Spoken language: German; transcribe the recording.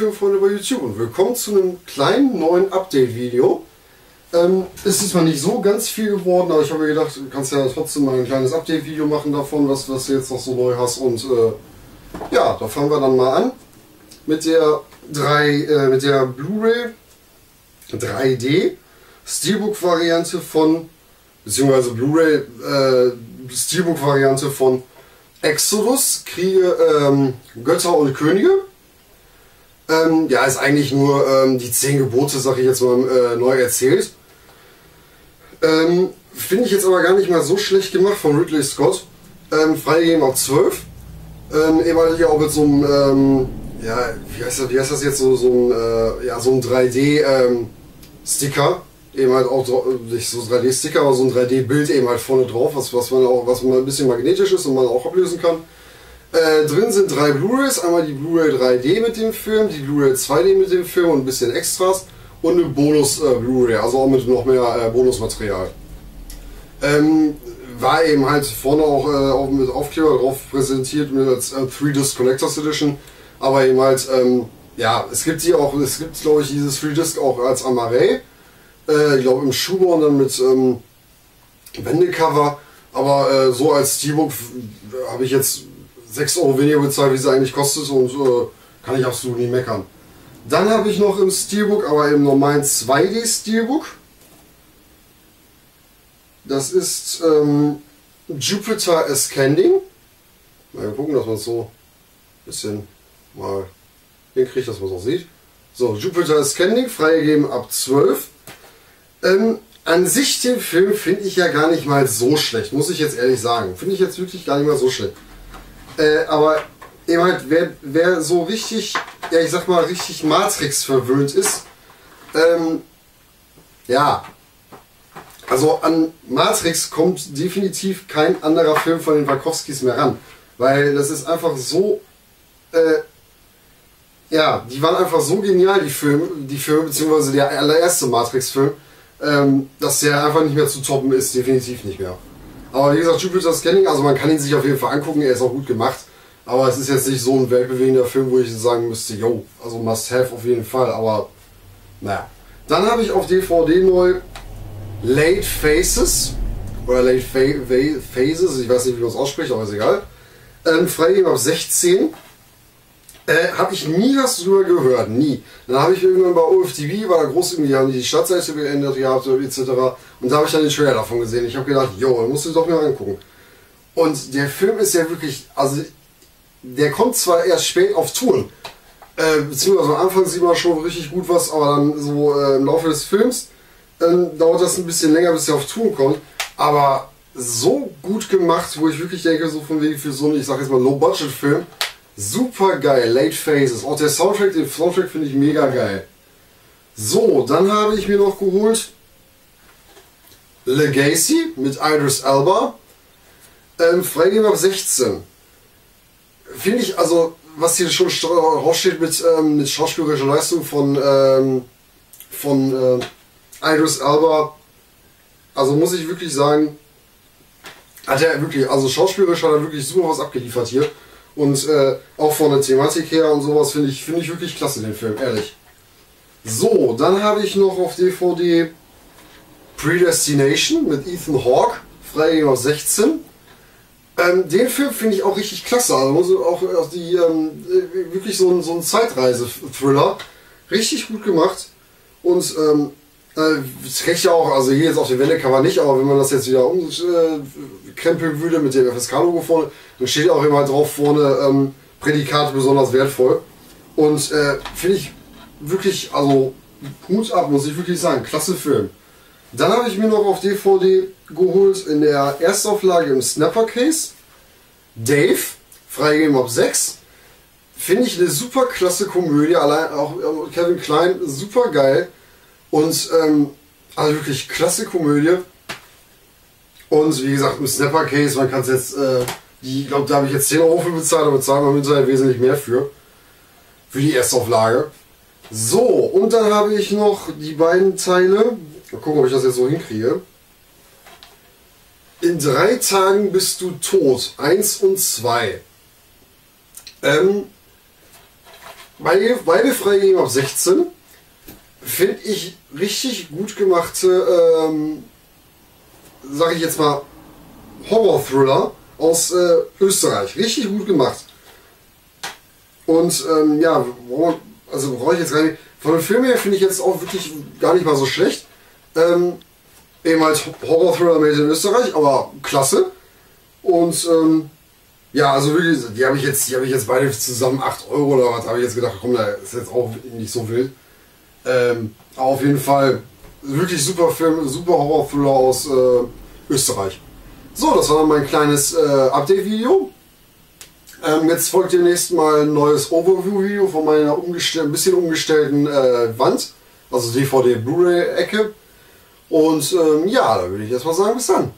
Filmfreunde bei YouTube und willkommen zu einem kleinen neuen Update-Video. Ähm, es ist zwar nicht so ganz viel geworden, aber ich habe mir gedacht, du kannst ja trotzdem mal ein kleines Update-Video machen davon, was, was du jetzt noch so neu hast. Und äh, ja, da fangen wir dann mal an mit der, 3, äh, der Blu-ray 3D Steelbook-Variante von, beziehungsweise Blu-ray äh, Steelbook-Variante von Exodus, Kriege, ähm, Götter und Könige. Ähm, ja, ist eigentlich nur ähm, die zehn Gebote, sag ich jetzt mal, äh, neu erzählt. Ähm, Finde ich jetzt aber gar nicht mal so schlecht gemacht von Ridley Scott. Ähm, freigegeben auf 12. Ähm, eben hier auch mit so einem, ähm, ja, wie heißt, das, wie heißt das jetzt, so, so ein, äh, ja, so ein 3D-Sticker. eben halt auch, nicht so 3D-Sticker, aber so ein 3D-Bild eben halt vorne drauf, was, was man auch, was man ein bisschen magnetisch ist und man auch ablösen kann. Äh, drin sind drei Blu-rays, einmal die Blu-ray 3D mit dem Film, die Blu-ray 2D mit dem Film und ein bisschen Extras und eine Bonus-Blu-ray, äh, also auch mit noch mehr äh, Bonusmaterial. Ähm, war eben halt vorne auch, äh, auch mit Aufkleber drauf präsentiert mit als 3-Disc Collectors Edition, aber eben halt, ähm, ja, es gibt die auch, es gibt glaube ich dieses 3-Disc auch als Amaray, äh, ich glaube im Schuber und dann mit ähm, Wendecover, aber äh, so als Steelbook habe ich jetzt 6 Euro weniger bezahlt, wie sie eigentlich kostet und äh, kann ich absolut nicht meckern. Dann habe ich noch im Steelbook, aber im normalen 2D Steelbook. Das ist ähm, Jupiter Ascending. Mal gucken, dass man es so ein bisschen mal hinkriegt, dass man es auch sieht. So, Jupiter Ascending, freigegeben ab 12. Ähm, an sich den Film finde ich ja gar nicht mal so schlecht, muss ich jetzt ehrlich sagen. Finde ich jetzt wirklich gar nicht mal so schlecht. Äh, aber eben halt, wer, wer so richtig, ja ich sag mal, richtig Matrix verwöhnt ist, ähm, ja, also an Matrix kommt definitiv kein anderer Film von den Wachowskis mehr ran. Weil das ist einfach so, äh, ja, die waren einfach so genial, die Filme, die Filme, beziehungsweise der allererste Matrix-Film, ähm, dass der einfach nicht mehr zu toppen ist, definitiv nicht mehr. Aber wie gesagt, Jupiter Scanning, also man kann ihn sich auf jeden Fall angucken, er ist auch gut gemacht. Aber es ist jetzt nicht so ein weltbewegender Film, wo ich sagen müsste, yo, also must have auf jeden Fall, aber naja. Dann habe ich auf DVD neu Late Faces oder Late Fa Phases, ich weiß nicht, wie man es ausspricht, aber ist egal. Ähm, freigegeben auf 16. Äh, habe ich nie was drüber gehört, nie. Dann habe ich irgendwann bei OFTV, war da groß irgendwie, haben die die Stadtseite geändert gehabt etc. Und da habe ich dann den Trailer davon gesehen. Ich habe gedacht, jo, musst du doch mal angucken. Und der Film ist ja wirklich, also der kommt zwar erst spät auf Touren, äh, beziehungsweise am Anfang sieht man schon richtig gut was, aber dann so äh, im Laufe des Films äh, dauert das ein bisschen länger, bis er auf Touren kommt. Aber so gut gemacht, wo ich wirklich denke, so von wegen für so einen, ich sag jetzt mal, Low-Budget-Film, Super geil, Late Phases. Auch der Soundtrack, den Soundtrack finde ich mega geil. So, dann habe ich mir noch geholt Legacy mit Idris Elba. Ähm, freigegeben auf 16. Finde ich, also, was hier schon raussteht mit, ähm, mit schauspielerischer Leistung von, ähm, von äh, Idris Elba, also muss ich wirklich sagen, hat er wirklich, also schauspielerisch hat er wirklich super was abgeliefert hier. Und äh, auch von der Thematik her und sowas finde ich, find ich wirklich klasse, den Film, ehrlich. So, dann habe ich noch auf DVD Predestination mit Ethan Hawke, auf 16. Ähm, den Film finde ich auch richtig klasse. Also auch, auch die, ähm, wirklich so ein, so ein Zeitreise-Thriller. Richtig gut gemacht. Und ähm, äh, recht ja auch, also hier jetzt auf den Wendecover nicht, aber wenn man das jetzt wieder umkrempeln äh, würde mit dem FSK-Logo vorne, dann steht auch immer drauf vorne ähm, Prädikat besonders wertvoll. Und äh, finde ich wirklich, also Hut ab, muss ich wirklich sagen, klasse Film. Dann habe ich mir noch auf DVD geholt in der Erstauflage im Snapper Case. Dave, freigegeben auf 6. Finde ich eine super klasse Komödie, allein auch Kevin Klein, super geil. Und ähm, also wirklich klasse Komödie. Und wie gesagt, im Snapper Case, man kann es jetzt, äh, die, ich glaube, da habe ich jetzt 10 Euro für bezahlt, aber zahlen wir im Internet wesentlich mehr für. Für die Erstauflage. So, und dann habe ich noch die beiden Teile. Mal gucken, ob ich das jetzt so hinkriege. In drei Tagen bist du tot. Eins und zwei. Ähm, beide, beide freigegeben ab 16. Finde ich richtig gut gemachte, ähm, sage ich jetzt mal, Horror-Thriller aus äh, Österreich. Richtig gut gemacht. Und ähm, ja, also brauche ich jetzt gar nicht. Von dem Film her finde ich jetzt auch wirklich gar nicht mal so schlecht. Ähm, eben als Horror-Thriller made in Österreich, aber klasse. Und ähm, ja, also wirklich, die habe ich jetzt, die habe ich jetzt beide zusammen 8 Euro oder was, habe ich jetzt gedacht, komm, da ist jetzt auch nicht so wild. Ähm, auf jeden Fall wirklich super Film, super Horror-Thriller aus äh, Österreich. So, das war mein kleines äh, Update-Video. Ähm, jetzt folgt demnächst mal ein neues Overview-Video von meiner umgestell ein bisschen umgestellten äh, Wand, also DVD-Blu-ray-Ecke. Und ähm, ja, da würde ich erstmal sagen, bis dann.